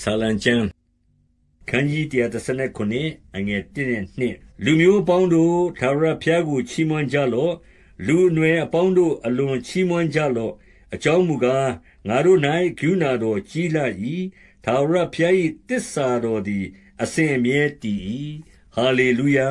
ဆာလံကျမ်းခန်းကြီး139အငယ်1နဲ့2လူမျိုးအပေါင်းတို့သာရဖျားကိုချီးမွမ်းကြလော့လူအနွယ်အပေါင်းတို့အလွန်ချီးမွမ်းကြလော့အကြောင်းမူကားငါတို့၌ဂုဏတော်ကြီးလာ၏သာရဖျား၏တစ္ဆာတော်သည် အစဉ်အမြဲတည်၏ဟာလေလုယာ